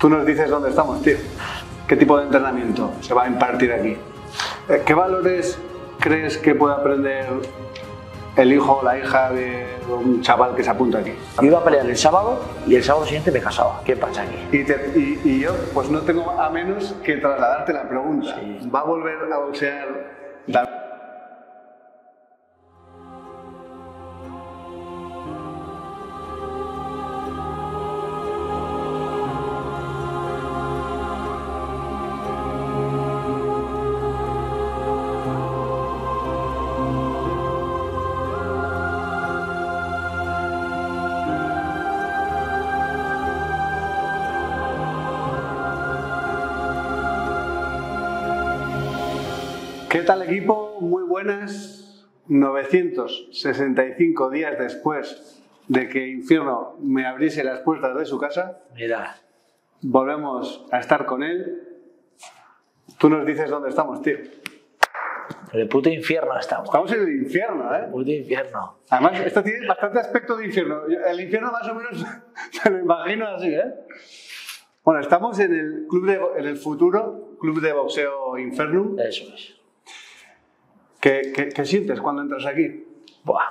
Tú nos dices dónde estamos, tío. ¿Qué tipo de entrenamiento se va a impartir aquí? Eh, ¿Qué valores crees que puede aprender el hijo o la hija de un chaval que se apunta aquí? Yo iba a pelear el sábado y el sábado siguiente me casaba. ¿Qué pasa aquí? Y, te- y- y yo, pues no tengo a menos que trasladarte la pregunta. Sí. ¿Va a volver a boxear David? ¿Qué tal equipo? Muy buenas. 965 días después de que Infierno me abriese las puertas de su casa, Mira, volvemos a estar con él. Tú nos dices dónde estamos, tío. en el puto infierno estamos. Estamos en el infierno, ¿eh? Puto infierno. Además, esto tiene bastante aspecto de infierno. El infierno más o menos se lo imagino así, ¿eh? Bueno, estamos en el club de, en el futuro club de boxeo Infernum. Eso es. ¿Qué, qué, qué sientes cuando entras aquí? Buah.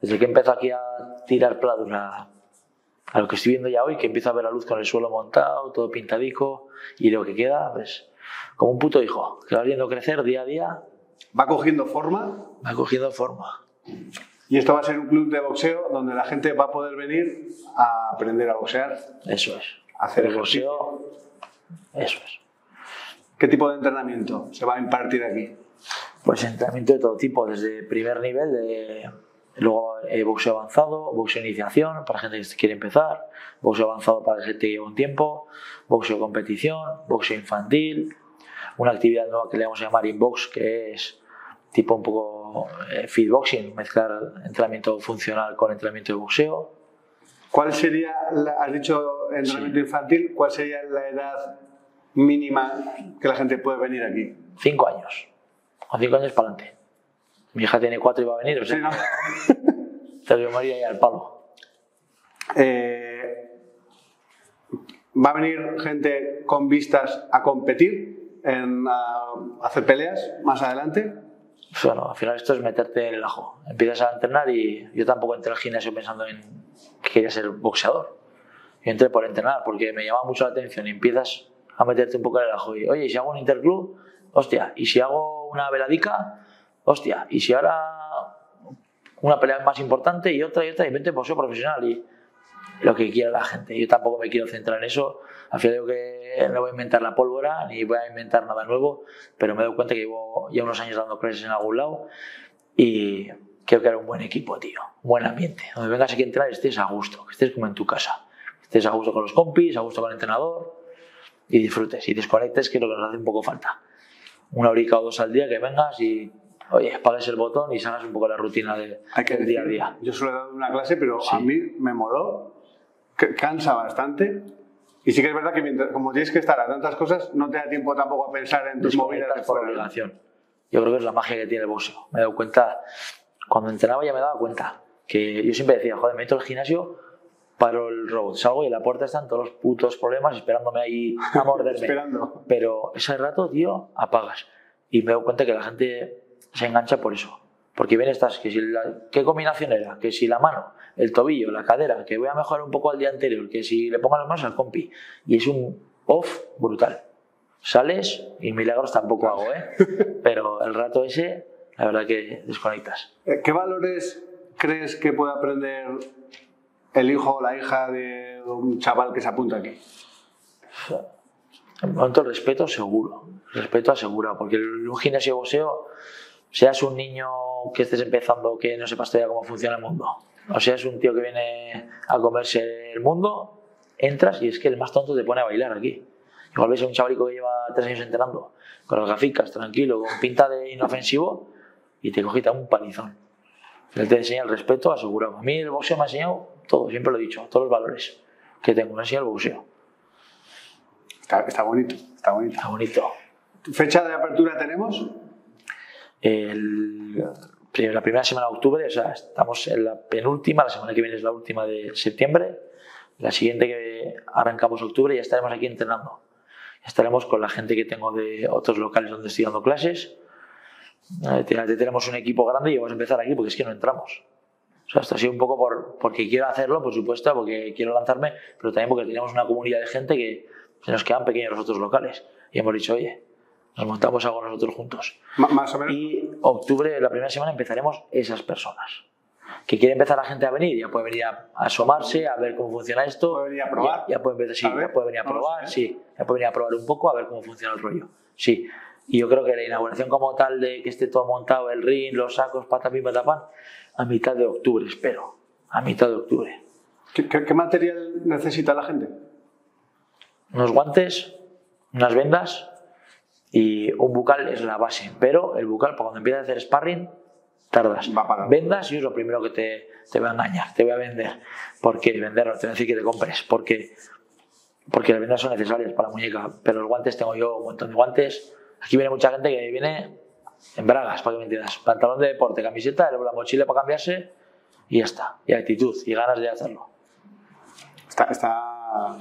Desde que empiezo aquí a tirar pladur a, a lo que estoy viendo ya hoy, que empiezo a ver la luz con el suelo montado, todo pintadico, y lo que queda, pues, como un puto hijo, que va viendo crecer día a día, Va cogiendo forma va cogiendo forma. y esto va a ser un club de boxeo donde la gente va a poder venir a aprender a boxear, Eso es. a hacer El ejercicio. boxeo, eso es. ¿Qué tipo de entrenamiento se va a impartir aquí? Pues entrenamiento de todo tipo, desde primer nivel, de, luego eh, boxeo avanzado, boxeo iniciación para gente que quiere empezar, boxeo avanzado para gente que lleva un tiempo, boxeo competición, boxeo infantil, una actividad nueva que le vamos a llamar inbox, que es tipo un poco eh, fitboxing, mezclar entrenamiento funcional con entrenamiento de boxeo. ¿Cuál sería, la- has dicho entrenamiento infantil, cuál sería la edad mínima que la gente puede venir aquí? Cinco años. Con cinco años para adelante. Mi hija tiene cuatro y va a venir, o sea, Sí, ¿no? te voy a morir ahí al palo. Eh, va a venir gente con vistas a competir, en, a hacer peleas más adelante. Bueno, al final esto es meterte en el ajo. Empiezas a entrenar y yo tampoco entré al gimnasio pensando en que quería ser boxeador. Yo entré por entrenar porque me llamaba mucho la atención y empiezas a meterte un poco en el ajo. Y, oye, ¿y si hago un interclub, hostia. Y si hago una veladica, hostia. Y si ahora una pelea más importante y otra y otra y vente boxeo profesional y lo que quiera la gente. Yo tampoco me quiero centrar en eso. Al final digo que no voy a inventar la pólvora ni voy a inventar nada nuevo, pero me doy cuenta que llevo ya unos años dando clases en algún lado y quiero que era un buen equipo, tío. Un buen ambiente. Donde vengas aquí a entrenar y estés a gusto, que estés como en tu casa. Estés a gusto con los compis, a gusto con el entrenador y disfrutes y desconectes, que es lo que nos hace un poco falta. Una horica o dos al día que vengas y, oye, apagues el botón y salgas un poco la rutina de, Hay que del día a día. Yo solo he dado una clase, pero Sí. a mí me moló, cansa bastante. Y sí que es verdad que mientras- como tienes que estar a tantas cosas, no te da tiempo tampoco a pensar en tus movidas de por obligación. Yo creo que es la magia que tiene el boxeo. Me he dado cuenta, cuando entrenaba ya me daba cuenta, que yo siempre decía, joder, me meto al gimnasio, paro el robot, salgo y en la puerta están todos los putos problemas esperándome ahí a morderme. Esperando. Pero ese rato, tío, apagas. Y me doy cuenta que la gente se engancha por eso. Porque bien estás, que si la- ¿qué combinación era? Que si la mano, el tobillo, la cadera, que voy a mejorar un poco al día anterior, que si le pongo las manos al compi. Y es un off brutal. Sales y milagros tampoco hago, ¿eh? Pero el rato ese, la verdad que desconectas. Eh, ¿Qué valores crees que puede aprender el hijo o la hija de un chaval que se apunta aquí? En cuanto al respeto, seguro. Respeto asegurado. Porque en un gimnasio de boxeo, seas un niño que estés empezando, que no sepas todavía cómo funciona el mundo, o seas un tío que viene a comerse el mundo, entras y es que el más tonto te pone a bailar aquí. Igual ves a un chavalico que lleva tres años entrenando, con las gaficas, tranquilo, con pinta de inofensivo, y te cogita un palizón. Él te enseña el respeto asegurado. A mí el boxeo me ha enseñado todo, siempre lo he dicho, todos los valores que tengo, me ha enseñado el boxeo. Está, está bonito, está bonito. Está bonito. ¿Fecha de apertura tenemos? el, la primera semana de octubre, o sea, estamos en la penúltima, la semana que viene es la última de septiembre, La siguiente que arrancamos octubre ya estaremos aquí entrenando. Ya estaremos con la gente que tengo de otros locales donde estoy dando clases. Eh, tenemos un equipo grande y vamos a empezar aquí porque es que no entramos. O sea, esto ha sido un poco por, porque quiero hacerlo, por supuesto, porque quiero lanzarme, pero también porque tenemos una comunidad de gente que se nos quedan pequeños los otros locales. Y hemos dicho, oye, nos montamos algo nosotros juntos. más o menos. Y octubre, la primera semana, empezaremos esas personas. Que quiere empezar la gente a venir, ya puede venir a, asomarse, a ver cómo funciona esto. Puede venir a probar. Ya, puede, empezar, sí, ya puede venir a probar, sí. Ya puede venir a probar un poco, a ver cómo funciona el rollo. Sí. Y yo creo que la inauguración como tal de que esté todo montado, el ring, los sacos, patapim, patapán, a mitad de octubre, espero. A mitad de octubre. ¿Qué, material necesita la gente? Unos guantes, unas vendas y un bucal es la base. Pero el bucal, para cuando empiezas a hacer sparring, tardas. Vendas y es lo primero que te, te va a engañar, te voy a vender. Porque venderlo, te voy a decir que te compres. Porque, porque las vendas son necesarias para la muñeca. Pero los guantes, tengo yo un montón de guantes Aquí viene mucha gente que viene en bragas, para que me entiendas. Pantalón de deporte, camiseta, la mochila para cambiarse y ya está. Y actitud y ganas de hacerlo. Está. está...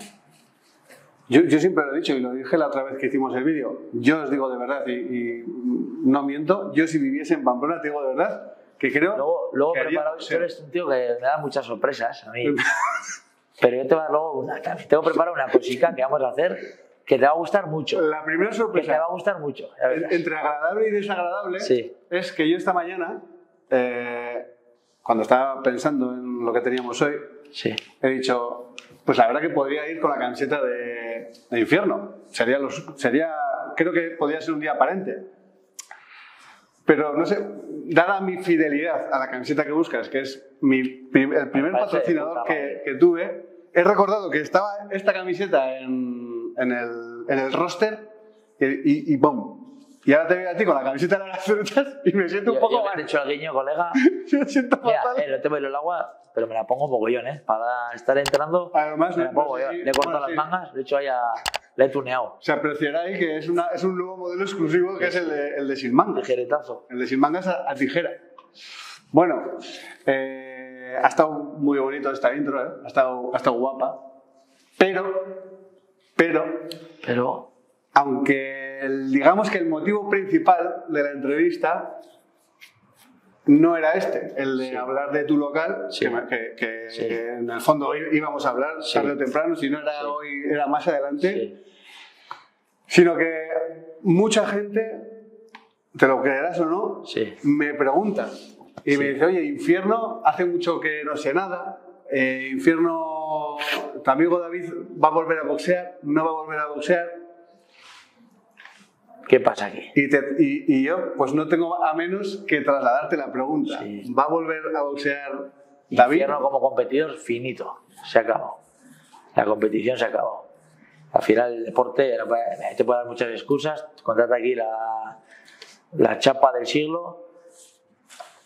Yo, yo, siempre lo he dicho y lo dije la otra vez que hicimos el vídeo. Yo os digo de verdad y, no miento. Yo, si viviese en Pamplona, te digo de verdad que creo. Luego, luego que preparado, tú eres un tío que me da muchas sorpresas a mí. Pero yo te voy a dar luego una. Tengo preparado una cosita que vamos a hacer que te va a gustar mucho. La primera sorpresa. Que te va a gustar mucho. Entre agradable y desagradable es que yo esta mañana, eh, cuando estaba pensando en lo que teníamos hoy, he dicho, pues la verdad que podría ir con la camiseta de, infierno. Sería, los, sería, creo que podría ser un día aparente. Pero no sé, dada mi fidelidad a la camiseta que buscas, que es mi, el primer patrocinador que, que tuve, he recordado que estaba esta camiseta en en el, en el roster y, y, ¡pum! Y ahora te veo a ti con la camiseta de las frutas y me siento un poco mal. hecho al guiño, colega. me siento Mira, fatal. Eh, no te bailo el agua, pero me la pongo mogollón, ¿eh? Para estar entrenando, Además, me la pongo yo. Le he cortado las mangas, de hecho, ya le he tuneado. Se apreciará ahí que es, una, es un nuevo modelo exclusivo que es el de, el de sin mangas. Tijeretazo. El de sin mangas a, tijera. Bueno, eh, ha estado muy bonito esta intro, ¿eh? ha, estado, ha estado guapa, pero pero, pero, aunque digamos que el motivo principal de la entrevista no era este, el de hablar de tu local, que, en el fondo íbamos a hablar tarde o temprano, si no era hoy, era más adelante, sino que mucha gente, te lo creerás o no, me pregunta y me dice, oye, infierno, hace mucho que no sé nada, eh, infierno, tu amigo David va a volver a boxear, no va a volver a boxear. ¿Qué pasa aquí? Y, yo, pues no tengo a menos que trasladarte la pregunta. ¿Va a volver a boxear David? Infierno como competidor, finito. Se acabó. La competición se acabó. Al final el deporte, te puede dar muchas excusas. Contrata aquí la, la chapa del siglo.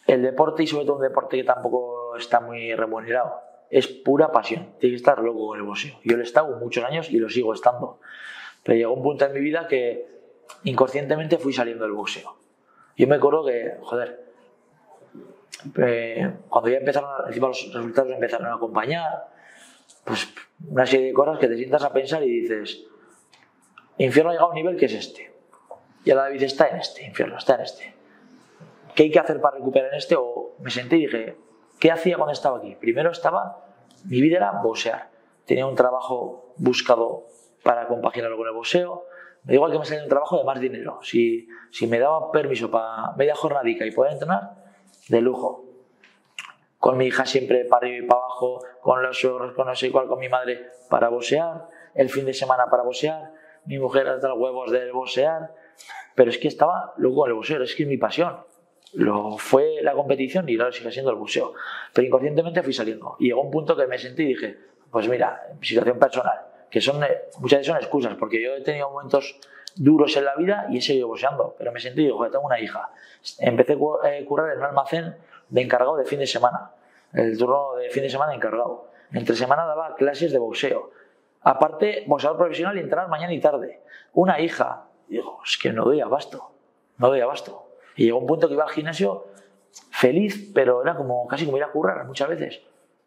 El deporte y sobre todo un deporte que tampoco está muy remunerado es pura pasión. Tiene que estar loco con el boxeo. Yo lo he estado muchos años y lo sigo estando. Pero llegó un punto en mi vida que inconscientemente fui saliendo del boxeo. Yo me acuerdo que, joder, eh, cuando ya empezaron, encima los resultados empezaron a acompañar, pues una serie de cosas que te sientas a pensar y dices, infierno ha llegado a un nivel que es este. Y ahora David está en este, infierno está en este. ¿Qué hay que hacer para recuperar en este? O me senté y dije, ¿Qué hacía cuando estaba aquí? Primero estaba, mi vida era boxear. Tenía un trabajo buscado para compaginarlo con el boxeo. Me igual que me saliera un trabajo de más dinero. Si, si me daba permiso para media jornadica y poder entrenar, de lujo. Con mi hija siempre para arriba y para abajo, con los suegros, con no sé cuál, con mi madre para boxear, el fin de semana para boxear, mi mujer hasta los huevos de boxear. Pero es que estaba luego con el boxeo, es que es mi pasión lo fue la competición y ahora sigue siendo el museo. Pero inconscientemente fui saliendo. Y llegó un punto que me sentí y dije, pues mira, situación personal, que son eh, muchas veces son excusas, porque yo he tenido momentos duros en la vida y he seguido boxeando, pero me sentí y digo, tengo una hija. Empecé a eh, curar en un almacén de encargado de fin de semana, el turno de fin de semana encargado. Entre semana daba clases de boxeo. Aparte, boxeador profesional y entrenar mañana y tarde. Una hija. Y digo, es que no doy abasto, no doy abasto. Y llegó un punto que iba al gimnasio feliz, pero era como casi como ir a currar muchas veces.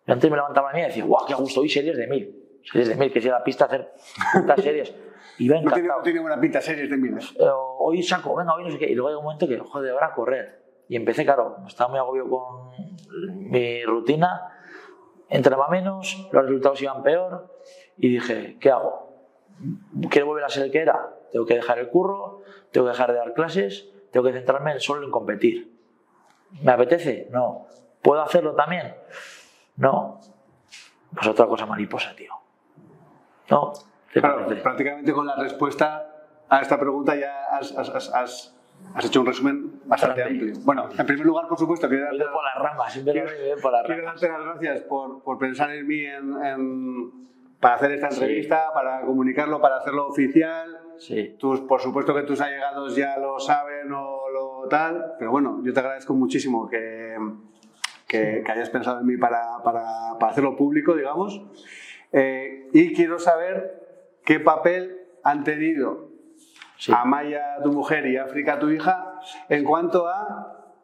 Yo antes me levantaba a mí y decía, guau, qué gusto, hoy series de mil. series de mil, que si la pista hacer putas series. Iba No tiene, encantado. no tiene buena pinta series de miles. Eh, hoy saco, venga, hoy no sé qué. Y luego hay un momento que, joder, ahora a correr. Y empecé, claro, estaba muy agobio con mi rutina, entrenaba menos, los resultados iban peor. Y dije, ¿qué hago? ¿Quiero volver a ser el que era? Tengo que dejar el curro, tengo que dejar de dar clases, tengo que centrarme en solo en competir. ¿Me apetece? No. ¿Puedo hacerlo también? No. Pues otra cosa mariposa, tío. No. ¿Te Claro, prácticamente con la respuesta a esta pregunta ya has, has- has- has- hecho un resumen bastante Grande. amplio. Bueno, en primer lugar, por supuesto, quiero darte, por las ramas, siempre ido por las quiero darte las gracias por, por pensar en mí en- en- para hacer esta Sí. entrevista, para comunicarlo, para hacerlo oficial. Sí. Tus, por supuesto que tus allegados ya lo saben o lo tal, pero bueno, yo te agradezco muchísimo que, que, que hayas pensado en mí para, para- para hacerlo público, digamos. Eh, y quiero saber qué papel han tenido Sí. Amaya, tu mujer, y África, tu hija, en cuanto a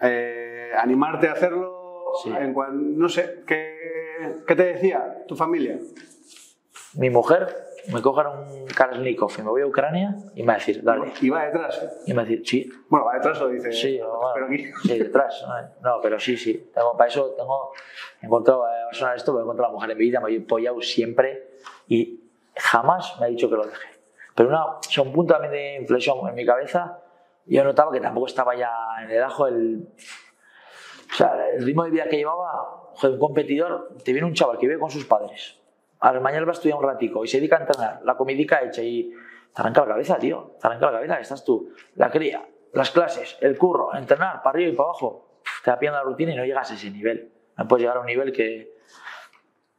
eh, animarte a hacerlo, Sí. en cuan- no sé, ¿qué, qué te decía tu familia? mi mujer me coge un Kalashnikov y me voy a Ucrania y me va a decir, dale. Y va detrás. Y me va a decir, sí, Bueno, va detrás lo dice. sí, pero bueno, aquí. sí, detrás. No, No, pero sí, sí. Tengo, para eso tengo, encontrado, eh, va a sonar esto, pero he encontrado a la mujer en mi vida, me he apoyado siempre y jamás me ha dicho que lo deje. Pero una, o sea, un punto también de inflexión en mi cabeza, yo notaba que tampoco estaba ya en el ajo el... O sea, el ritmo de vida que llevaba, un competidor, te viene un chaval que vive con sus padres, a la mañana va a estudiar un ratico y se dedica a entrenar, la comidica hecha y te arranca la cabeza, tío, te arranca la cabeza, estás tú, la cría, las clases, el curro, entrenar, para arriba y para abajo, te va pillando la rutina y no llegas a ese nivel. No puedes llegar a un nivel que,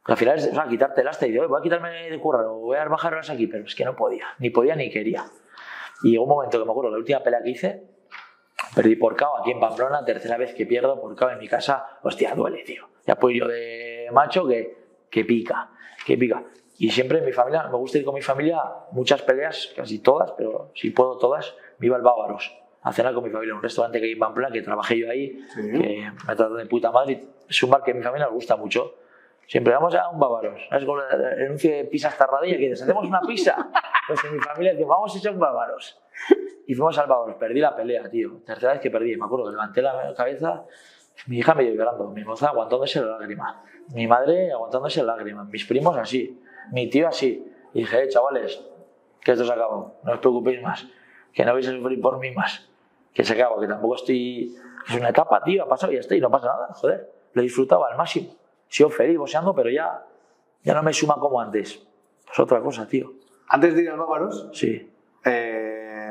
al final es o sea, quitarte el asta y "Oye, voy a quitarme de currar o voy a bajar horas aquí, pero es que no podía, ni podía ni quería. Y llegó un momento que me acuerdo, la última pelea que hice, perdí por KO aquí en Pamplona, tercera vez que pierdo por KO en mi casa, hostia, duele, tío. Ya pues yo de macho que, que pica, que pica. Y siempre en mi familia, me gusta ir con mi familia, muchas peleas, casi todas, pero si puedo todas, me iba al Bávaros a cenar con mi familia, un restaurante que hay en Pamplona, que trabajé yo ahí, Sí. que me tratan de puta madre. Es un bar que a mi familia nos gusta mucho. Siempre vamos a un Bávaros. ¿Sabes? Con el anuncio de pizzas tarradilla que dices, ¿hacemos una pizza? Pues en mi familia decimos, vamos a echar un Bávaros. Y fuimos al Bávaros. Perdí la pelea, tío. Tercera vez que perdí. Me acuerdo que levanté la cabeza, mi hija medio llorando, mi moza aguantándose la lágrima, mi madre aguantándose la lágrima, mis primos así, mi tío así. Y dije, eh, chavales, que esto se acabó. No os preocupéis más. Que no vais a sufrir por mí más. Que se acaba, que tampoco estoy... Es una etapa, tío, ha pasado y ya está, y no pasa nada, joder. Lo disfrutaba al máximo. He sido feliz boxeando, pero ya, ya no me suma como antes. Es otra cosa, tío. Antes de ir al Bávaros, Sí, eh,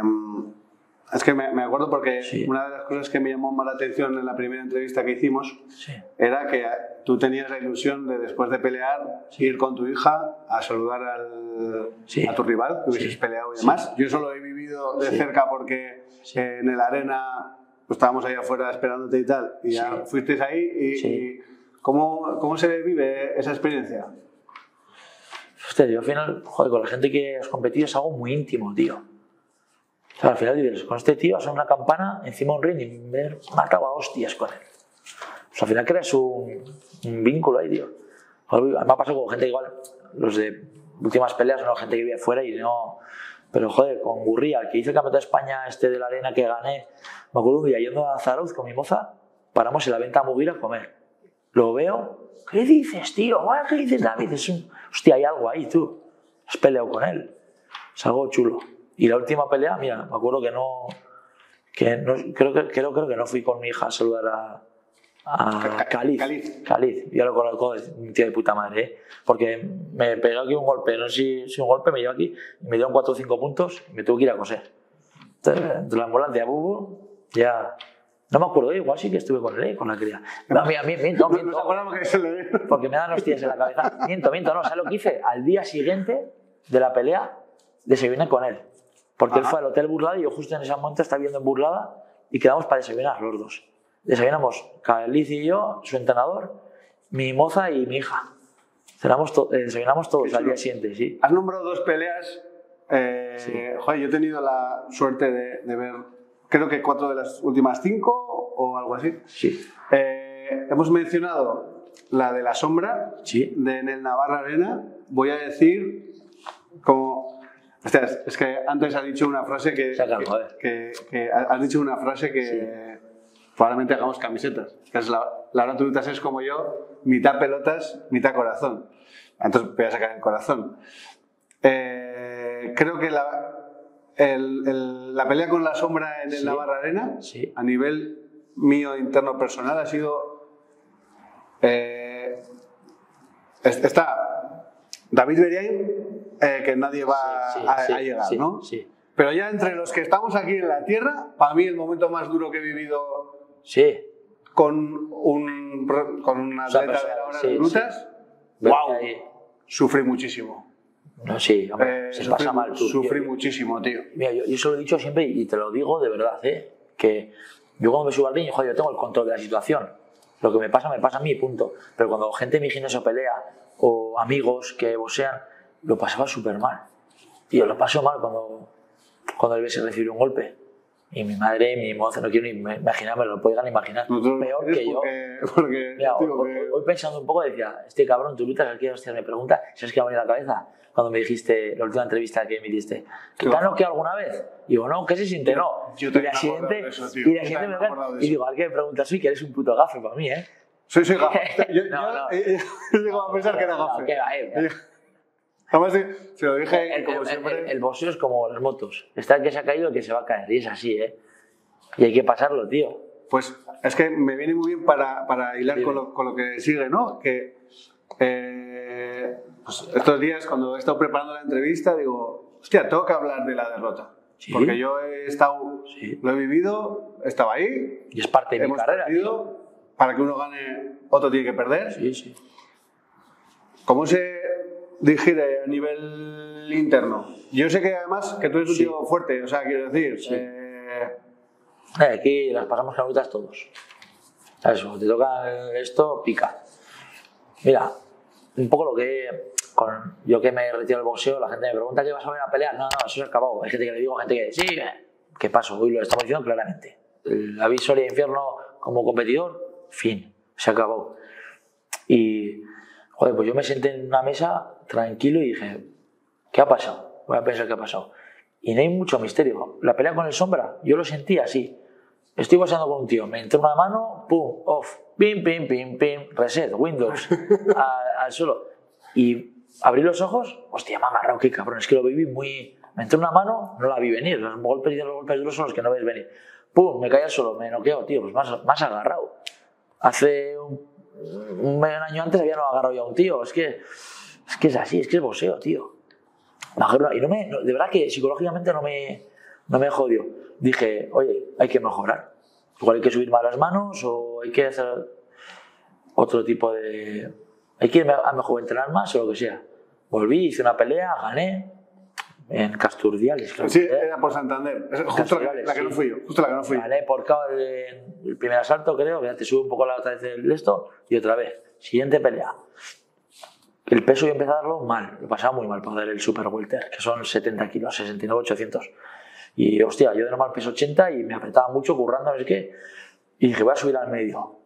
es que me, me acuerdo porque Sí. una de las cosas que me llamó más la atención en la primera entrevista que hicimos sí. era que tú tenías la ilusión de después de pelear ir con tu hija a saludar al, Sí. a tu rival que hubieses Sí. peleado y Sí. demás. Yo eso lo he vivido de Sí. cerca porque Sí. eh, en el arena pues, estábamos ahí afuera esperándote y tal y ya Sí. fuisteis ahí y, Sí. y ¿cómo, ¿cómo se vive esa experiencia? Yo al final, joder, con la gente que has competido es algo muy íntimo, tío. O sea, al final dices, con este tío has una campana encima de un ring y me mataba a hostias con él. Pues al final creas un, un vínculo ahí, tío. Me ha pasado con gente igual, los de últimas peleas, no gente que vive fuera y no. Pero joder, con Gurría, que hizo el campeonato de España este de la arena que gané, me acuerdo un día yendo a Zarauz con mi moza, paramos en la venta a Muguira a comer. Lo veo, ¿qué dices, tío? ¿Qué dices, David? Es un... Hostia, hay algo ahí, tú. Has peleado con él. Es algo chulo. Y la última pelea, mira, me acuerdo que no. Que no creo, que, creo, creo que no fui con mi hija a saludar a, a Caliz. Caliz. Caliz. Yo lo conozco, es un tío de puta madre, ¿eh? Porque me pegó aquí un golpe, no sé si, si un golpe me llevó aquí, me dieron 4 o 5 puntos y me tuve que ir a coser. Entonces, de la ambulancia, bubu, ya. No me acuerdo, igual sí que estuve con él, ¿eh? con la cría. No, mira, miento, miento, No, ve. porque me dan hostias en la cabeza. Miento, miento, no. ¿Sabes lo que hice? Al día siguiente de la pelea, desayuné con él. Porque él Ajá. fue al hotel Burlada y yo justo en ese momento estaba viviendo en Burlada y quedamos para desayunar los dos. Desayunamos Caliz y yo, su entrenador, mi moza y mi hija. Cenamos to- eh, desayunamos todos al día siguiente, sí. Has nombrado dos peleas. eh, Sí. Joder, yo he tenido la suerte de, de ver, creo que cuatro de las últimas cinco o algo así. Sí, Eh, hemos mencionado la de la sombra Sí. de en el Navarra Arena, voy a decir como... Es que antes has dicho una frase que, que has dicho una frase que probablemente hagamos camisetas. Que es la, Laura Turutas es como yo, mitad pelotas, mitad corazón. Entonces voy a sacar el corazón. Eh, creo que la, el- el- la pelea con la sombra en el Sí. Navarra Arena, Sí. a nivel mío interno personal, ha sido. eh, es- está David Beriain, eh, que nadie va Sí, sí, a, sí, a llegar, ¿no? Sí. Pero ya entre los que estamos aquí en la Tierra, para mí el momento más duro que he vivido Sí. con un, con un sea, atleta de personal, la hora de wow, sufrí muchísimo. No, sí, hombre, Eh, se sufrí, pasa mal tú. sufrí Yo- muchísimo, tío. Mira, yo, yo eso lo he dicho siempre y te lo digo de verdad, ¿eh? que yo cuando me subo al ring, joder, yo tengo el control de la situación. Lo que me pasa, me pasa a mí, punto. Pero cuando gente en mi gimnasio pelea o amigos que boxean, lo pasaba súper mal. Tío, lo paso mal cuando, cuando el se recibe un golpe. Y mi madre, mi moza, no quiero ni me- imaginarme, lo puedo ni imaginar. Nosotros- Peor que yo. porque, porque, Mira, tío, hoy, que- hoy- pensando un poco decía, este cabrón, tú luchas aquí, hostia, me pregunta, ¿sabes qué me ha venido a la cabeza? Cuando me dijiste, la última entrevista que me hiciste, ¿te has noqueado alguna vez? Y digo, no, ¿qué se siente? No. yo y también la siguiente, eso, y la siguiente me y digo, al que me preguntas, soy que eres un puto gafe para mí, ¿eh? Soy, soy gafe. Yo, yo- No, no. he- llegado a pensar que era No, gafe. que va, eh. Además, se- lo dije El, como el- siempre. el- el boxeo es como las motos. Está el que se ha caído, el que se va a caer. Y es así, ¿eh? Y hay que pasarlo, tío. Pues es que me viene muy bien para, para hilar con lo, con lo que sigue, ¿no? Que eh, pues estos días, cuando he estado preparando la entrevista, digo, hostia, tengo que hablar de la derrota. Sí. Porque yo he estado, Sí. lo he vivido, estaba ahí, Y es parte de mi carrera. perdido. Para que uno gane, otro tiene que perder. Sí, sí. ¿Cómo se digiere a nivel interno? Yo sé que además que tú eres un Sí. tío fuerte, o sea, quiero decir, Sí. eh, Eh, Aquí las pasamos canutas todos. Eso, te toca esto, pica. Mira, un poco lo que. Con, yo que me retiro del boxeo, la gente me pregunta qué vas a ver a pelear. No, no, eso se ha acabado. Hay gente que le digo, gente que sí, eh, ¿qué paso? Hoy lo estamos diciendo claramente. El aviso de infierno como competidor, fin, se acabó. Y, joder, pues yo me senté en una mesa tranquilo y dije, ¿qué ha pasado? Voy a pensar qué ha pasado. Y no hay mucho misterio. La pelea con el sombra, yo lo sentí así. Estoy boxeando con un tío, me entró una mano, pum, off, pim, pim, pim, pim, reset, Windows, a- al suelo. Y abrí los ojos, hostia, me ha agarrado, qué cabrón, es que lo viví muy... Me entró una mano, no la vi venir, los golpes los golpes duros son los que no ves venir. Pum, me caí al suelo, me noqueo, tío, pues más, más agarrado. Hace un, un año antes había no agarrado ya a un tío, es que, es que es así, es que es boxeo, tío. Y no me, no- de verdad que psicológicamente no me, no me jodió. Dije, oye, hay que mejorar. Igual hay que subir más las manos o hay que hacer otro tipo de... Hay que a mejor entrenar más o lo que sea. Volví, hice una pelea, gané en Casturdiales. creo sí, era por Santander. Es justo la, que- la que no sí. fui yo, justo la que no fui. Gané por KO el, el primer asalto, creo, que ya te sube un poco la otra vez el esto y otra vez. Siguiente pelea. El peso yo empecé a darlo mal, lo pasaba muy mal para dar el Super Welter, que son 70 kilos, 69, 800. Y hostia, yo de normal peso 80 y me apretaba mucho currando, no sé qué. Y dije, voy a subir al medio.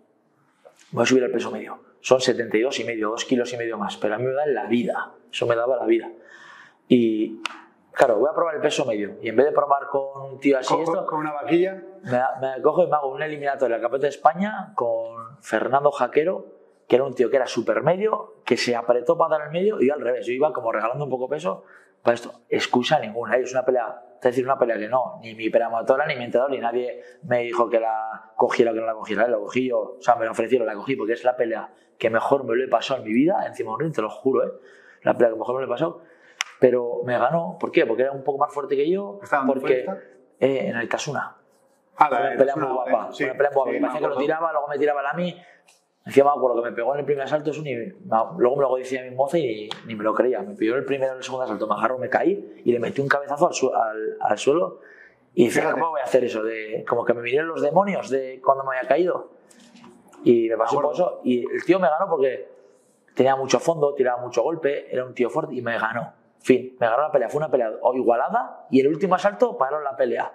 Voy a subir al peso medio. Son 72 y medio, 2 kilos y medio más, pero a mí me da la vida. Eso me daba la vida. Y claro, voy a probar el peso medio. Y en vez de probar con un tío así, Con, esto, con una vaquilla. me, me cojo y me hago un eliminatorio del Campeonato de España con Fernando Jaquero, que era un tío que era súper medio, que se apretó para dar el medio y yo al revés. Yo iba como regalando un poco peso para esto. Excusa ninguna. Es una pelea, es decir, una pelea que no, ni mi premotora, ni mi entrenador, ni nadie me dijo que la cogiera o que no la cogiera. ¿eh? La cogí yo, o sea, me la ofrecieron, la cogí porque es la pelea que mejor me lo he pasado en mi vida, encima de un ring, te lo juro, ¿eh? La pelea que mejor me lo he pasado. Pero me ganó, ¿por qué? Porque era un poco más fuerte que yo, ¿Estaba muy porque eh, en el Casuna. Ah, una pelea muy guapa. una pelea muy guapa. me parecía que lo tiraba, luego me tiraba la a mí. Encima me acuerdo que me pegó en el primer asalto, eso ni, me- luego me lo decía mi moza y ni me lo creía. Me en el primero en el segundo asalto, me agarró, me caí y le metí un cabezazo al, su- al, al suelo. Y dije. ¿cómo voy a hacer eso? De, como que me vinieron los demonios de cuando me había caído. Y me pasó poco eso. Y el tío me ganó porque tenía mucho fondo, tiraba mucho golpe, era un tío fuerte y me ganó. Fin, me ganó la pelea. Fue una pelea igualada y el último asalto paró la pelea.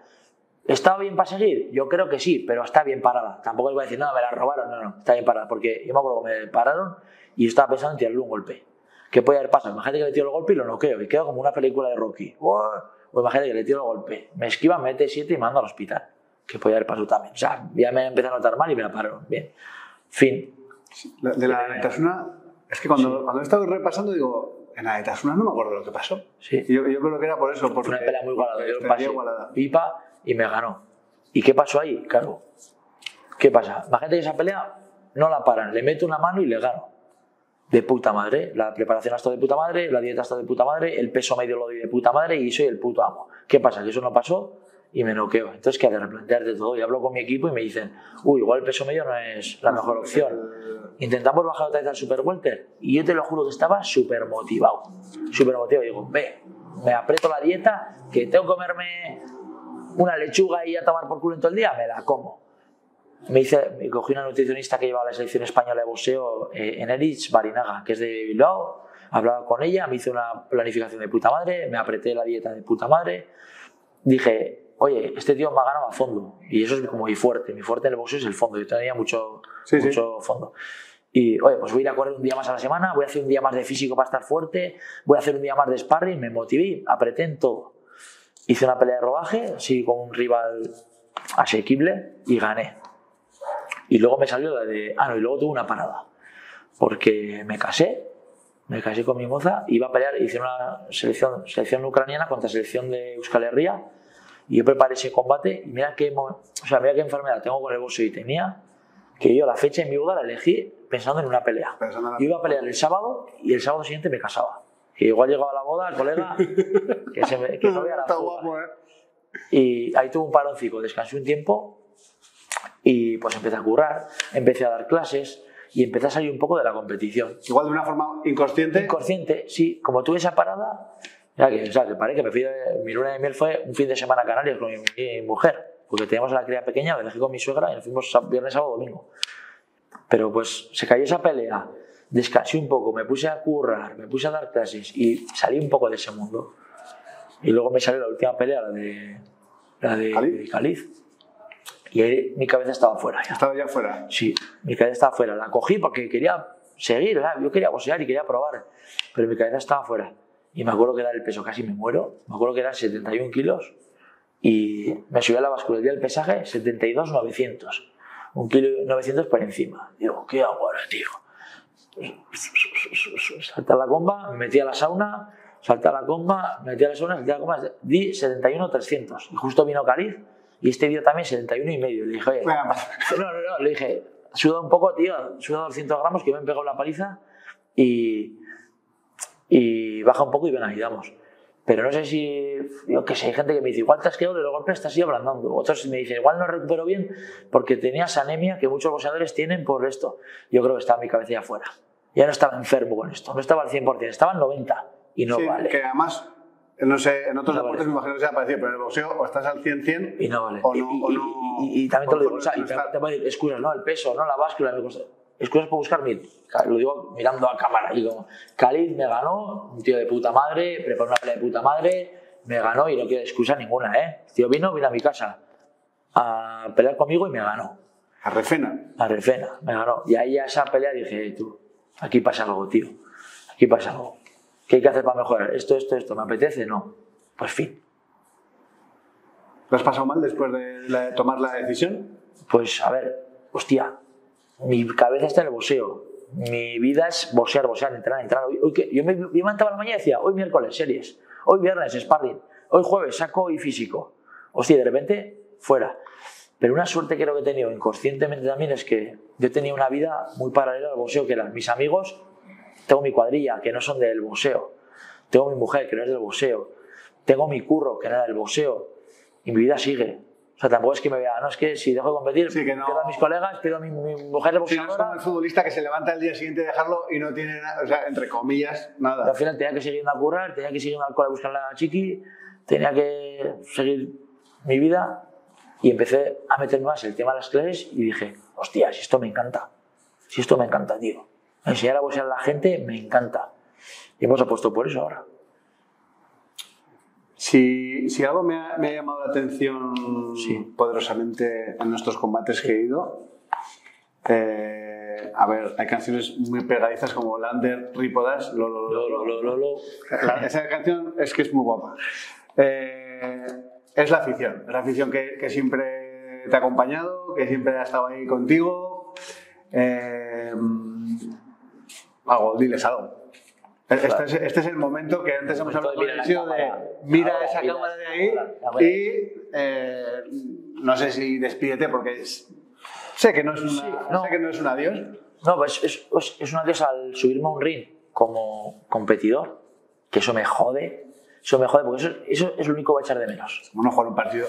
¿Estaba bien para seguir? Yo creo que sí, pero está bien parada. Tampoco iba a decir, no, me la robaron. No, no, está bien parada. Porque yo me acuerdo que me pararon y yo estaba pensando en tirarle un golpe. ¿Qué puede haber pasado? Imagínate que le tiro el golpe y lo noqueo. Y quedo como una película de Rocky. O imagínate que le tiro el golpe. Me esquiva, me mete 7 y me mando al hospital. ¿Qué puede haber pasado también? O sea, ya me empecé a notar mal y me la pararon. Bien. Fin. De la Netasuna, es que cuando, cuando he estado repasando digo, en la Netasuna no me acuerdo lo que pasó. Sí. Yo, yo creo que era por eso. Porque Fue una pelea muy igualada. Yo pasé igualada. pipa y me ganó. ¿Y qué pasó ahí? Claro. ¿Qué pasa? Imagínate que esa pelea no la paran, le meto una mano y le gano. De puta madre. La preparación estado de puta madre, la dieta estado de puta madre, el peso medio lo doy de puta madre y soy el puto amo. ¿Qué pasa? Que eso no pasó y me noqueo. Entonces, ¿qué haces? Replantearte todo. Y hablo con mi equipo y me dicen, uy, igual el peso medio no es la mejor opción. Intentamos bajar otra vez al Super Welter y yo te lo juro que estaba súper motivado. Súper motivado. Digo, ve, me aprieto la dieta, que tengo que comerme una lechuga y a tomar por culo en todo el día, me la como. Me, hice, me cogí una nutricionista que llevaba la selección española de boxeo eh, en Erich, Barinaga, que es de Bilbao. Hablaba con ella, me hice una planificación de puta madre, me apreté la dieta de puta madre. Dije, oye, este tío me ha ganado a fondo. Y eso es como mi fuerte. Mi fuerte en el boxeo es el fondo. Yo tenía mucho, Sí, sí. mucho fondo. Y, oye, pues voy a ir a correr un día más a la semana, voy a hacer un día más de físico para estar fuerte, voy a hacer un día más de sparring, me motivé, apreté en todo. Hice una pelea de rodaje, sí, con un rival asequible y gané. Y luego me salió la de. Ah, no, y luego tuve una parada. Porque me casé, me casé con mi moza, iba a pelear, hice una selección, selección ucraniana contra selección de Euskal Herria. Y yo preparé ese combate y mira qué, o sea, mira qué enfermedad tengo con el boxeo y tenía que yo la fecha de mi boda la elegí pensando en una pelea. Pensando en la- Yo iba a pelear el sábado y el sábado siguiente me casaba. Y igual llegaba a la boda el colega que se me, que se me iba a la Está fuga. guapo, ¿eh? Y ahí tuve un paroncico, descansé un tiempo y pues empecé a currar, empecé a dar clases y empecé a salir un poco de la competición. Igual de una forma inconsciente. Inconsciente, sí, como tuve esa parada, ya que, o sea, que paré que me fui de, mi luna de miel fue un fin de semana a Canarias con mi, mi mujer, porque teníamos a la cría pequeña, la dejé con mi suegra y nos fuimos viernes, sábado, domingo. Pero pues se cayó esa pelea, descansé un poco, me puse a currar, me puse a dar clases y salí un poco de ese mundo. Y luego me salió la última pelea, la de, la de. Cáliz. Y ahí mi cabeza estaba fuera ya. Estaba ya fuera. Sí, mi cabeza estaba fuera. La cogí porque quería seguir, ¿verdad? yo quería boxear y quería probar, pero mi cabeza estaba fuera. Y me acuerdo que era el peso, casi me muero. Me acuerdo que eran 71 kilos y me subí a la báscula el día del pesaje 72,900. Un kilo y 900 por encima. Digo, ¿qué hago ahora, tío? Salté a la comba, me metí a la sauna, salté a la comba, me metí a la sauna, salté la comba, di 71,300. Y justo vino Cariz y este dio también 71 y medio. Le dije, oye, no, no, no, le dije, suda un poco, tío, suda 200 gramos que me han pegado la paliza y, y baja un poco y ven ahí, damos. Pero no sé si, yo qué sé, hay gente que me dice, igual te has quedado de los golpes, te has ido ablandando. Otros me dicen, igual no recupero bien porque tenías anemia que muchos boxeadores tienen por esto. Yo creo que estaba mi cabeza ya fuera. Ya no estaba enfermo con esto, no estaba al 100%, estaba al 90% y no Sí, vale. Que además, no sé, en otros No deportes vale. me imagino que sea parecido, pero en el boxeo o estás al 100-100 Y no vale. o Y, no. y- o no- y- y también te lo digo, o sea, y te, te puedo decir, excusas, ¿no? El peso, ¿no? La báscula, me gusta. excusas por buscar mil. Lo digo mirando a cámara. Y como, Khalid me ganó, un tío de puta madre, preparó una pelea de puta madre, me ganó y no quiero excusa ninguna, ¿eh? El tío vino, vino a mi casa a pelear conmigo y me ganó. A Refena. A Refena, me ganó. Y ahí a esa pelea dije, tú, aquí pasa algo, tío. Aquí pasa algo. ¿Qué hay que hacer para mejorar? Esto, esto, esto. ¿Me apetece? No. Pues fin. ¿Lo has pasado mal después de la- tomar la decisión? Pues a ver, hostia, mi cabeza está en el boxeo. Mi vida es boxear, boxear, entrenar, entrenar. Hoy- hoy que- yo me, levantaba la mañana y decía, hoy miércoles, series. Hoy viernes, sparring. Hoy jueves, saco y físico. Hostia, de repente, fuera. Pero una suerte que creo que he tenido inconscientemente también es que yo tenía una vida muy paralela al boxeo, que eran mis amigos, tengo mi cuadrilla, que no son del boxeo. Tengo mi mujer, que no es del boxeo. Tengo mi curro, que no era del boxeo. Y mi vida sigue. O sea, tampoco es que me vea, no es que si dejo de competir, Sí, que no- pierdo a mis colegas, pierdo a mi, mi mujer de Si no es como boxeadora. el futbolista que se levanta el día siguiente de dejarlo y no tiene nada, o sea, entre comillas, nada. al final tenía que seguir a currar, tenía que seguir al cole a buscar a la chiqui, tenía que seguir mi vida y empecé a meterme más el tema de las clases y dije, hostia, si esto me encanta, si esto me encanta, tío. Enseñar a boxear a la gente me encanta. Y hemos apuesto por eso ahora. Si, si algo me ha, me ha llamado la atención Sí. poderosamente en nuestros combates que he ido, eh, a ver, hay canciones muy pegadizas como Lander, Ripodas, lo, lo, lo, Lo, lo, lo, lo. La- esa canción es que es muy guapa. Eh, es la afición, es la afición que, que siempre te ha acompañado, que siempre ha estado ahí contigo. Eh, algo, diles algo. Este es, este es el momento que antes hemos hablado Mira de cámara. mira Ahora, esa mira cámara de ahí cámara. y eh, no sé si despídete porque es- sé que no es una, Sí, no. sé que no es un adiós. No, pues es, es, es una cosa al subirme a un ring como competidor, que eso me jode. Eso me jode porque eso, eso es lo único que voy a echar de menos. Como no jugar un partido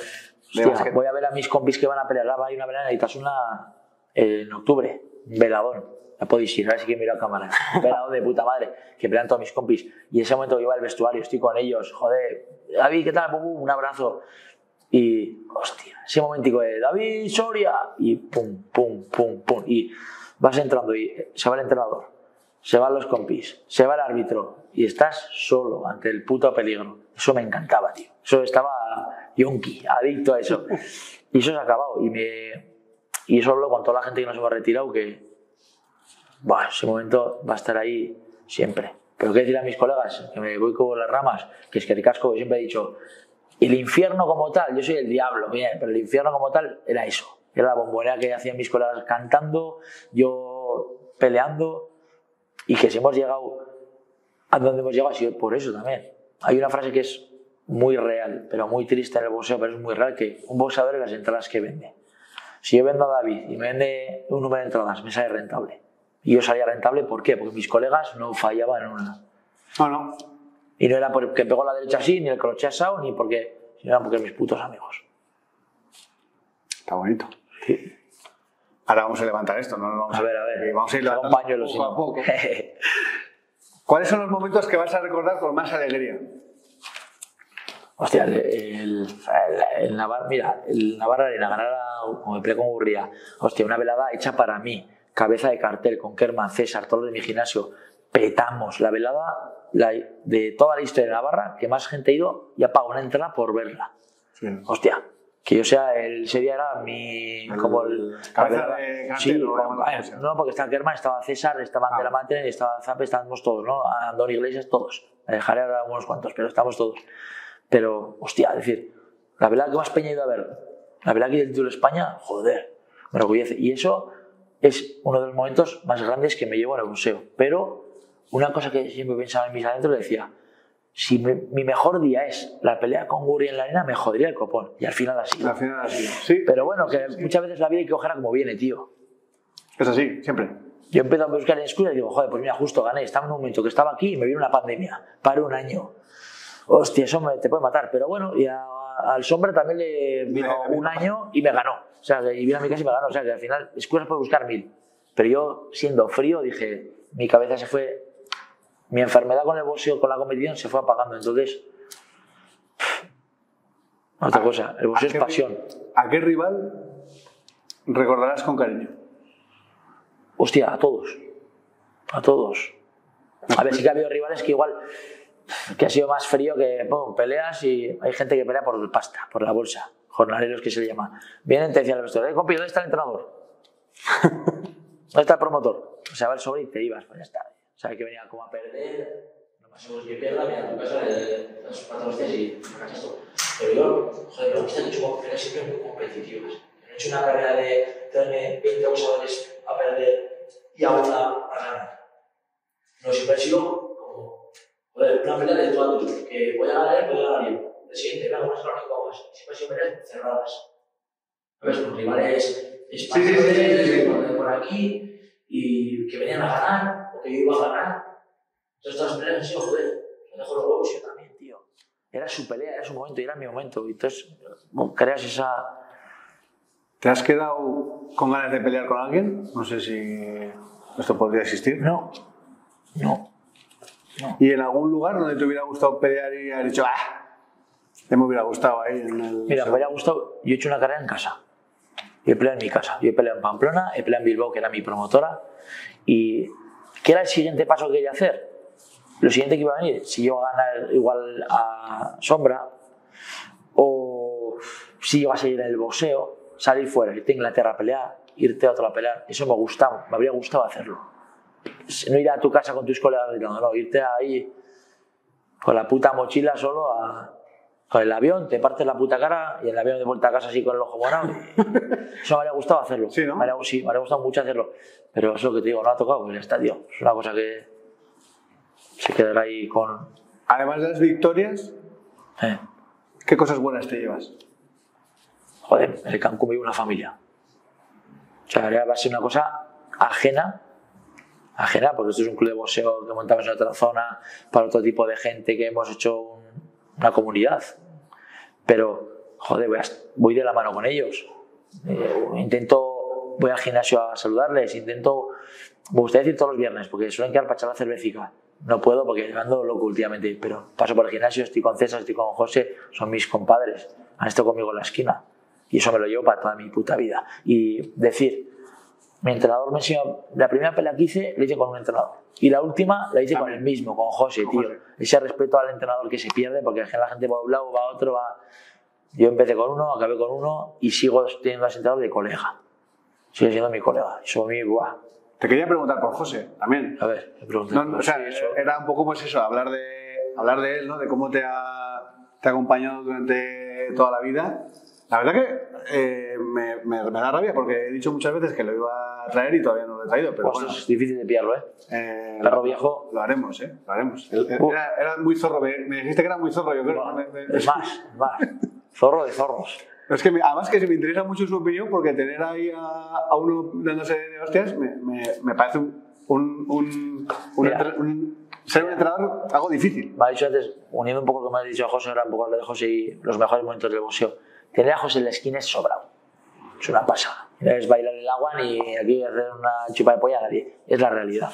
de Hostia, voy a ver a mis compis que van a pelear. Ahora hay una velada en Itasuna eh, en octubre, un veladón. Ya podéis ir, ahora sí que miro a cámara. Un veladón de puta madre, que pelean todos mis compis. Y en ese momento que iba al vestuario, estoy con ellos, joder, David, ¿qué tal? Pum, un abrazo. Y, hostia, ese momentico de David Soria, y pum, pum, pum, pum. Y vas entrando y se va el entrenador, se van los compis, se va el árbitro y estás solo ante el puto peligro. Eso me encantaba, tío. Eso estaba yonki, adicto a eso. Y eso se ha acabado. Y, me, y eso hablo con toda la gente que nos hemos retirado, que buah, ese momento va a estar ahí siempre. Pero qué decir a mis colegas, que me voy con las ramas, que es que el casco, yo siempre he dicho, el infierno como tal, yo soy el diablo, bien, pero el infierno como tal era eso. Era la bombonera que hacían mis colegas cantando, yo peleando, y que si hemos llegado a donde hemos llegado ha sido por eso también. Hay una frase que es muy real, pero muy triste en el boxeo, pero es muy real, que un boxeador es las entradas que vende. Si yo vendo a David y me vende un número de entradas, me sale rentable. Y yo salía rentable, ¿por qué? Porque mis colegas no fallaban en una. No, no. Y no era porque pegó la derecha así, ni el crochet asado, ni porque. sino era porque mis putos amigos. Está bonito. Sí. Ahora vamos a levantar esto, no nos vamos A ver, a ver. Vamos a ir levantando poco a poco. ¿Cuáles son los momentos que vas a recordar con más alegría? Hostia, el, el, el Navarra, mira, el Navarra Arena ganar a, como me con Urría, hostia, una velada hecha para mí, cabeza de cartel con Kerman, César, todos de mi gimnasio, petamos. La velada la- de toda la historia de Navarra, que más gente ha ido y ha pagado una entrada por verla. Hostia, que yo sea, el, ese día era mi. El como el. cabeza la de cartel, Sí, ¿no? como- eh, no, porque estaba Kerman, estaba César, estaban Ah. de la Manten, estaba Zape, estábamos todos, ¿no? Andón Iglesias, todos. Me dejaré ahora unos cuantos, pero estamos todos. Pero, hostia, es decir, la velada que más peña he ido a ver, la velada que del título de España, joder, me enorgullece. Y eso es uno de los momentos más grandes que me llevo en el museo. Pero una cosa que siempre pensaba en mis adentros decía, si me- mi mejor día es la pelea con Guri en la arena, me jodería el copón. Y al final así. Al final así. Sí, Pero bueno, que muchas veces la vida hay que cogerla como viene, tío. es así, siempre. Yo empiezo a buscar en excusas y digo, joder, pues mira, justo gané. Estaba en un momento que estaba aquí y me vino una pandemia. Para un año. Hostia, eso me- te puede matar. Pero bueno, y a- al Sombra también le vino Me- un año y me ganó. O sea, y vino a mi casa y me ganó. O sea, que al final, excusas por buscar mil. Pero yo, siendo frío, dije, mi cabeza se fue. Mi enfermedad con el boxeo, con la competición, se fue apagando. Entonces, otra cosa, el boxeo ¿A es qué- pasión. ¿A qué rival recordarás con cariño? Hostia, a todos. A todos. A ver, sí que ha habido rivales que igual que ha sido más frío que peleas y hay gente que pelea por pasta, por la bolsa. Jornaleros que se le llama. Vienen, te decían al vestuario, "Eh, compi, ¿dónde está el entrenador? ¿Dónde está el promotor? O sea, va el sobre y te ibas, pues ya está. O sea, que venía como a perder, no más seguro que pierda, mira, a tu casa le das cuatro hostias y fracasas todo. Pero yo, joder, gusta mucho como peleas siempre muy competitivas. No he hecho una carrera de tenerme 20 boxeadores a perder y a una a ganar. No, siempre ha sido como, joder, una pelea de todo a todo, que voy a ganar, voy a ganar yo. El siguiente, vamos a ganar cinco más. Siempre han sido peleas cerradas. ¿Sabes? Con rivales españoles sí, sí, sí, por aquí y que venían a ganar o que yo iba a ganar. Entonces todas las peleas han sido, joder, me dejo los huevos yo también, tío. Era su pelea, era su momento y era mi momento. Entonces, bueno, creas esa... ¿Te has quedado con ganas de pelear con alguien? No sé si esto podría existir. No, no. ¿Y en algún lugar donde te hubiera gustado pelear y haber dicho, ¡ah! Ya me hubiera gustado ahí en el. Mira, me hubiera gustado. Yo he hecho una carrera en casa. Yo he peleado en mi casa. Yo he peleado en Pamplona, he peleado en Bilbao, que era mi promotora. ¿Y qué era el siguiente paso que quería hacer? Lo siguiente que iba a venir, si yo a ganar igual a Sombra, si vas a ir en el boxeo, salir fuera, irte a Inglaterra a pelear, irte a otra a pelear, eso me gustaba, me habría gustado hacerlo. No ir a tu casa con tus colegas gritando, no, irte ahí con la puta mochila solo a, con el avión, te partes la puta cara y el avión de vuelta a casa así con el ojo morado. Eso me habría gustado hacerlo. Sí, ¿no? Me habría, sí, me habría gustado mucho hacerlo. Pero eso que te digo, no ha tocado con el estadio. Es una cosa que se quedará ahí con... Además de las victorias, eh. ¿qué cosas buenas te llevas? Joder, en el Cancún vive una familia. O sea, va a ser una cosa ajena ajena, porque esto es un club de boxeo que montamos en otra zona para otro tipo de gente que hemos hecho un- una comunidad. Pero, joder, voy, a- voy de la mano con ellos. Eh, intento, voy al gimnasio a saludarles, intento, me gustaría decir todos los viernes, porque suelen quedar para echar la cervecica. No puedo porque ando loco últimamente, pero paso por el gimnasio, estoy con César, estoy con José, son mis compadres, han estado conmigo en la esquina. Y eso me lo llevo para toda mi puta vida. Y decir, mi entrenador me enseñó, la primera pelea que hice, la hice con un entrenador. Y la última la hice con el mismo, con José, Con tío. José. Ese respeto al entrenador que se pierde, porque la gente va a un lado, va a otro, va... Yo empecé con uno, acabé con uno y sigo teniendo a ese entrenador de colega. Sigue siendo mi colega. Eso a mí, buah. Te quería preguntar por José también. A ver, me pregunté. No, o sea, Sí, era un poco pues eso, hablar de, hablar de él, ¿no? De cómo te ha, te ha acompañado durante toda la vida. La verdad que eh, me, me- me da rabia porque he dicho muchas veces que lo iba a traer y todavía no lo he traído, pero Pues bueno. es difícil de pillarlo, ¿eh? eh, perro viejo. Lo haremos, ¿eh? Lo haremos. Él- él Uh. Era, era muy zorro, me, me dijiste que era muy zorro, yo creo. Me- Es más, es más. Zorro de zorros. Es que me- además que se me interesa mucho su opinión porque tener ahí a, a uno dándose de hostias me, me, me parece un, un, un, un ser un entrenador algo difícil. Me ha dicho antes, uniendo un poco lo que me ha dicho José, ahora un poco lo de José y los mejores momentos del boxeo. Tener a José en la esquina es sobrado. Es una pasada. No es bailar en el agua ni aquí hacer una chupa de polla a nadie. Es la realidad.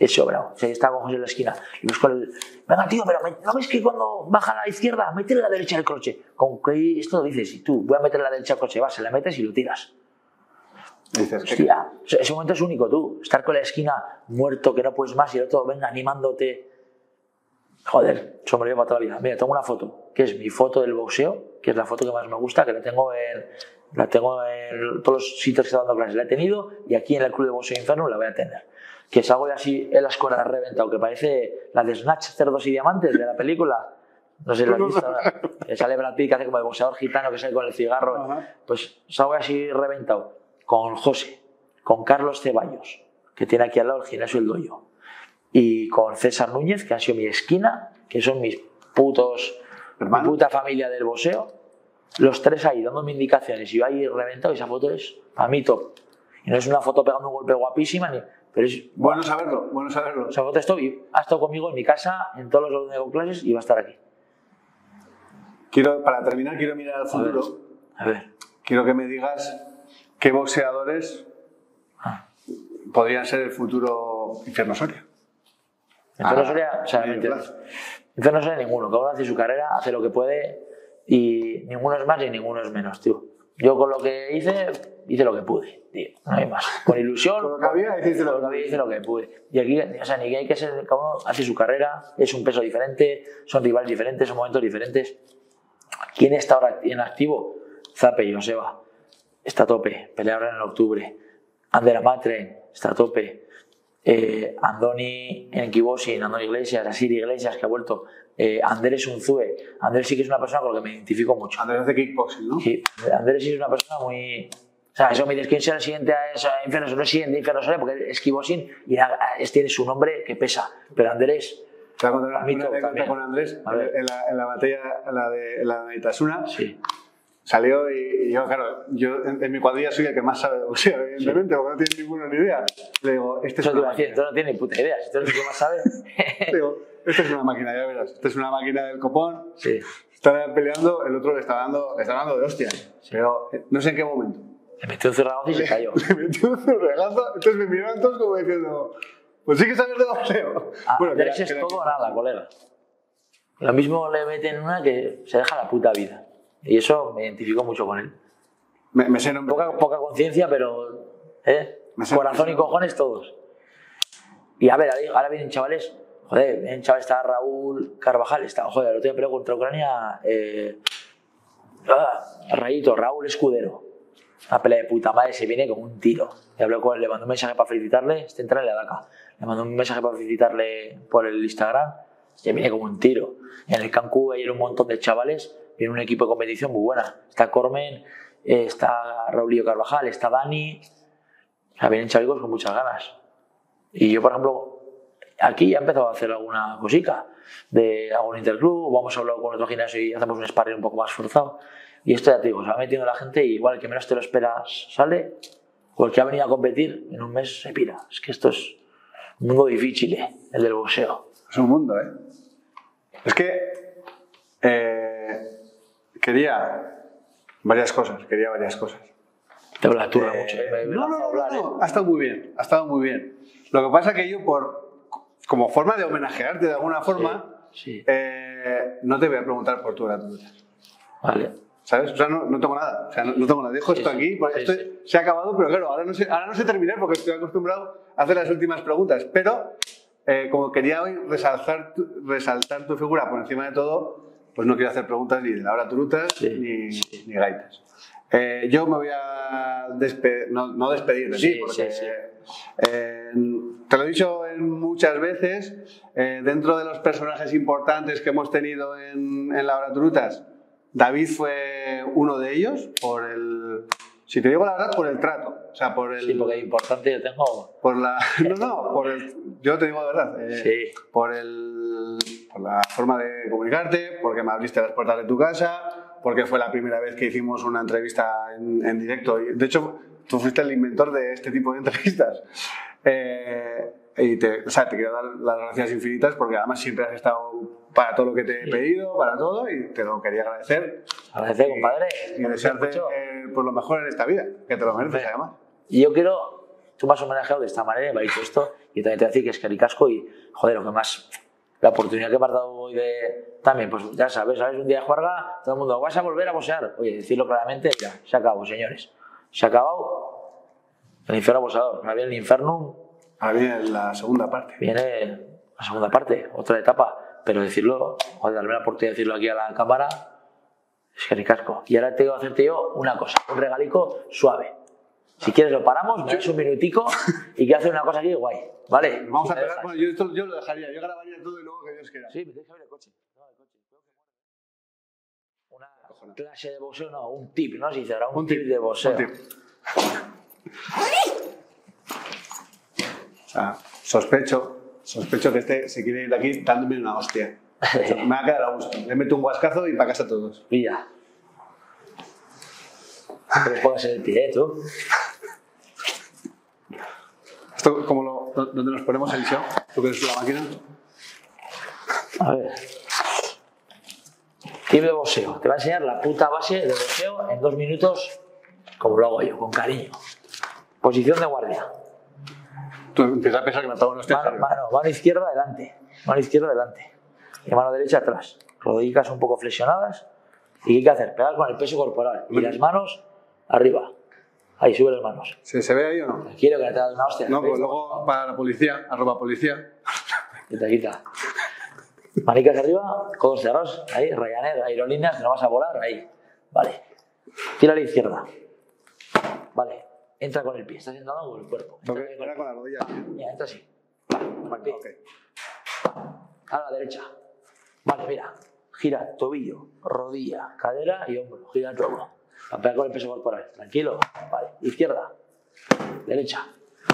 Es sobrado. O sea, estaba con José en la esquina y busco el. Venga, tío, pero ¿no ves que cuando baja a la izquierda, mete la derecha el croche? Con que esto lo dices, y tú, voy a meter la derecha el croche, vas, se la metes y lo tiras. Dices, que- Hostia, sea, ese momento es único tú. Estar con la esquina muerto, que no puedes más, y el otro venga animándote. Joder, eso me lo llevo toda la vida. Mira, tengo una foto, que es mi foto del boxeo, que es la foto que más me gusta, que la tengo en, la tengo en todos los sitios que estoy dando clases. La he tenido y aquí en el Club de Boxeo Inferno la voy a tener. Que salgo de así en la escuela reventado, que parece la de Snatch, Cerdos y Diamantes de la película. No sé si la has visto. Que sale Brad Pitt, que hace como el boxeador gitano que sale con el cigarro. Ajá. Pues salgo así reventado con José, con Carlos Ceballos, que tiene aquí al lado el gimnasio El Doyo, y con César Núñez, que ha sido mi esquina, que son mis putos, mi Hermano. puta familia del boxeo, los tres ahí dándome indicaciones y yo ahí reventado, y esa foto es para mí top. Y no es una foto pegando un golpe guapísima, ni, pero es Bueno saberlo, bueno saberlo. foto esto y ha estado conmigo en mi casa, en todos los hago clases y va a estar aquí. Quiero, para terminar, quiero mirar al futuro. A ver. Quiero que me digas qué boxeadores Ah. podrían ser el futuro Infierno Soria. Inferno Ah, Soria, o sea. Inferno Soria ninguno, cada uno hace su carrera, hace lo que puede y ninguno es más ni ninguno es menos, tío. Yo con lo que hice, hice lo que pude, tío, no hay más. Con ilusión, Con lo que había, hiciste lo que había, hice lo que pude. Y aquí, o sea, ni que hay que ser, cada uno hace su carrera, es un peso diferente, son rivales diferentes, son momentos diferentes. ¿Quién está ahora en activo? Zape y Joseba. Está a tope. Pelea ahora en octubre. Ander Amatren está a tope. Eh, Andoni en Kibosin, Andoni Iglesias, Asir Iglesias que ha vuelto. Eh, Andrés Unzue. Andrés sí que es una persona con la que me identifico mucho. Andrés de kickboxing, ¿no? Sí, Andrés sí es una persona muy. O sea, eso me dices quién será el siguiente a eso, Inferno, no es siguiente Inferno porque es Kibosin y a- a- es- tiene su nombre que pesa. Pero Andrés, Te voy a contar una anécdota con Andrés en la, en la batalla en la de, en la de Itasuna. sí. Salió y, y yo, claro, yo en, en mi cuadrilla soy el que más sabe de boxeo, evidentemente, porque no tiene ninguna ni idea. Le digo, este es Eso una máquina. entonces no tiene ni puta idea. Si tú eres el que más sabe. Le digo, esta es una máquina, ya verás. Esta es una máquina del copón. sí. Está peleando, el otro le está dando, le está dando de hostias. Pero eh, no sé en qué momento. Le metió un zurragozo y se cayó. Le metió un regazo, entonces me miraron todos como diciendo, pues sí que sabes de boxeo. Ah, que Andrés era- es todo o nada, colega. Lo mismo le meten una que se deja la puta vida. Y eso me identifico mucho con él. Me, me sé nombrar. Poca, poca conciencia, pero. ¿eh? Me sé- Corazón me y sé- cojones todos. Y a ver, ahora- vienen chavales. Joder, vienen chavales, está Raúl Carvajal, está, joder, otro día peleó contra Ucrania. Eh, Ah, Rayito, Raúl Escudero. Una pelea de puta madre, se viene como un tiro. Le, hablé con él, le mandó un mensaje para felicitarle, este entra en la DACA. Le mandó un mensaje para felicitarle por el Instagram, se viene como un tiro. En el Cancún hay un montón de chavales, viene un equipo de competición muy buena. Está Cormen, eh, está Raulillo Carvajal, está Dani. O sea, vienen chavales con muchas ganas. Y yo, por ejemplo, aquí ya he empezado a hacer alguna cosica de algún interclub, vamos a hablar con otro gimnasio y hacemos un sparring un poco más forzado. Y esto ya te digo, se va metiendo la gente y igual el que menos te lo esperas sale, o el que ha venido a competir en un mes se pira. Es que esto es un mundo difícil, ¿eh? el del boxeo. Es un mundo, ¿eh? Es que eh, quería varias cosas, quería varias cosas. Te habla Eh, mucho. ¿eh? Me- me no, no, no, hablar, no, ¿eh? ha estado muy bien, ha estado muy bien. Lo que pasa que yo, por, como forma de homenajearte de alguna forma, Sí, eh, no te voy a preguntar por tu gratuita. vale. ¿Sabes? O sea, no, no tengo nada. O sea, no, no tengo nada. Dejo Sí, esto sí. aquí. porque Sí, esto sí. se ha acabado, pero claro, ahora no, sé, ahora no sé terminar porque estoy acostumbrado a hacer las últimas preguntas. Pero, eh, como quería hoy resaltar tu, resaltar tu figura por encima de todo, pues no quiero hacer preguntas ni de Laura Turutas Sí, ni, sí. ni gaitas. Eh, yo me voy a despe- no, no despedir de ti, Sí, porque sí, sí. eh, te lo he dicho muchas veces, eh, dentro de los personajes importantes que hemos tenido en, en La Hora Turutas, David fue uno de ellos por el, si te digo la verdad, por el trato, o sea, por el, Sí, porque importante yo tengo. por la, no, no, por el, yo te digo la verdad, eh, Sí. por el, por la forma de comunicarte, porque me abriste las puertas de tu casa, porque fue la primera vez que hicimos una entrevista en, en directo. De hecho, tú fuiste el inventor de este tipo de entrevistas. Eh, y te, o sea, te quiero dar las gracias infinitas porque además siempre has estado para todo lo que te he pedido, para todo, y te lo quería agradecer. Agradecer, compadre. Y desearte eh, por lo mejor en esta vida, que te lo mereces además. Y yo quiero, tú me has homenajeado de esta manera, me has dicho esto, y también te decir que es caricasco y, joder, lo que más, la oportunidad que me has dado hoy de, también, pues ya sabes, ¿sabes? Un día de juerga, todo el mundo, vas a volver a boxear. Oye, decirlo claramente, mira, se acabó, señores. Se ha acabado el infierno boxeador. Ahora viene el infierno, Ahora viene la segunda parte. viene la segunda parte, otra etapa. Pero decirlo, joder, darme la oportunidad de decirlo aquí a la cámara, es caricasco. Y ahora tengo que hacerte yo una cosa, un regalico suave. Si quieres lo paramos, me das un minutico y que hace una cosa aquí guay, ¿vale? Vamos a pegar, bueno, yo, esto, yo lo dejaría, yo grabaría todo y luego que Dios quiera. Sí, me tienes que ver el coche. No, el coche. Creo que mola. Una clase de boxeo, no, un tip, ¿no? Si será un, Un tip, tip, de boxeo. un tip. O sea, sospecho, sospecho que este se quiere ir de aquí dándome una hostia. Me va a quedar a gusto. Le meto un guascazo y para casa todos. Pilla. No pongas en el pie, ¿eh, tú. ¿Esto como lo, dónde nos ponemos, Eliseo? ¿Tú que eres la máquina? A ver. Tip de boxeo. Te va a enseñar la puta base de boxeo en dos minutos, como lo hago yo, con cariño. Posición de guardia. Tú empiezas a pensar que. Mano, mano, mano izquierda adelante. Mano izquierda adelante. Y mano derecha atrás. Rodillas un poco flexionadas. ¿Y qué hay que hacer? Pegar con el peso corporal. Y las manos arriba. Ahí, sube las manos. ¿Se, ¿Se ve ahí o no? Quiero que no te hagas una hostia. No, pues luego para la policía, arroba policía. Quita, quita. Manicas arriba, codos cerrados, ahí, Ryanair, aerolíneas, que no vas a volar, ahí. Vale. Tira a la izquierda. Vale. Entra con el pie, estás sentado con el cuerpo. Entra que con el la rodilla. Mira, entra así. Con el pie. Ok. A la derecha. Vale, mira. Gira tobillo, rodilla, cadera y hombro. Gira todo. A pegar con el peso corporal. Tranquilo. Vale. Izquierda. Derecha.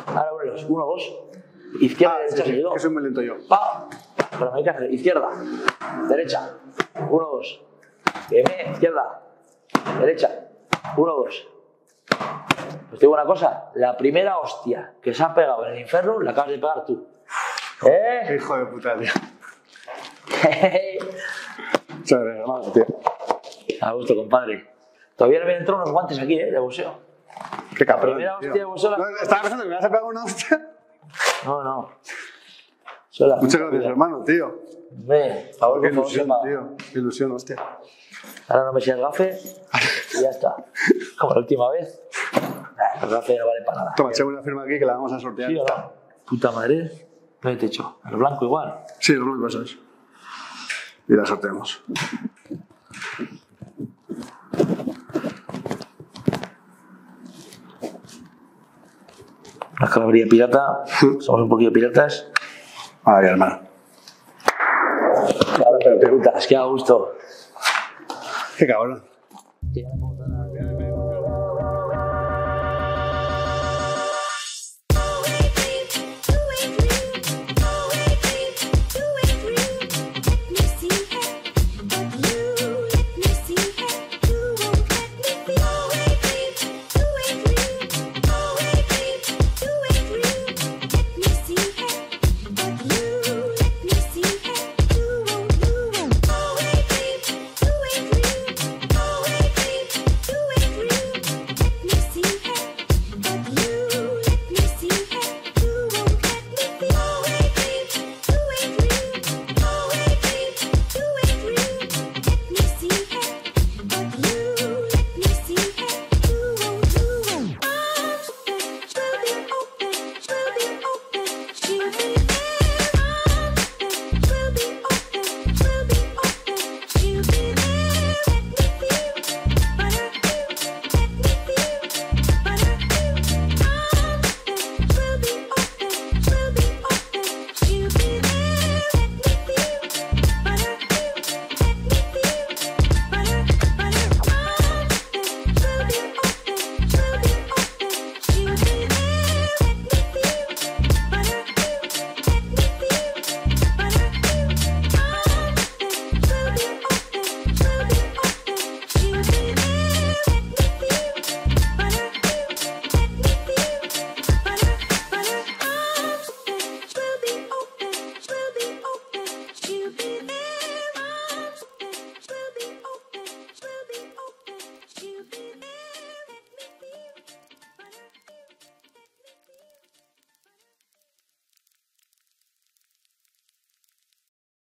Ahora únelos. Uno, dos. Izquierda, Ah, derecha, sí, seguido. que soy muy lento yo. Pa. Pero me hay que hacer izquierda, derecha, uno, dos. Bien, izquierda, derecha, uno, dos. Pues te digo una cosa, la primera hostia que se ha pegado en el infierno la acabas de pegar tú. ¿Eh? Hijo de puta, tío. Muchas gracias, hermano, tío. A gusto, compadre. Todavía no me entrado unos guantes aquí, ¿eh? De boxeo. Qué cabrón. primera tío. hostia de boxeo la- No, estaba pensando que me vas a pegar una hostia. No, no. Soy la Muchas gracias, vida. hermano, tío. Por favor, Qué favor, ilusión, sepa. tío. Qué ilusión, hostia. Ahora no me seas gafe y ya está. Como la última vez. La gafa ya vale para nada. Toma, echamos la firma aquí que la vamos a sortear. Sí. Puta madre. No hay techo. El blanco igual. Sí, el blanco eso es. Y la sorteamos. Una escalabrilla pirata. Hmm. Somos un poquito piratas. A ver, hermano. A ver, preguntas. Qué a gusto. Qué cabrón.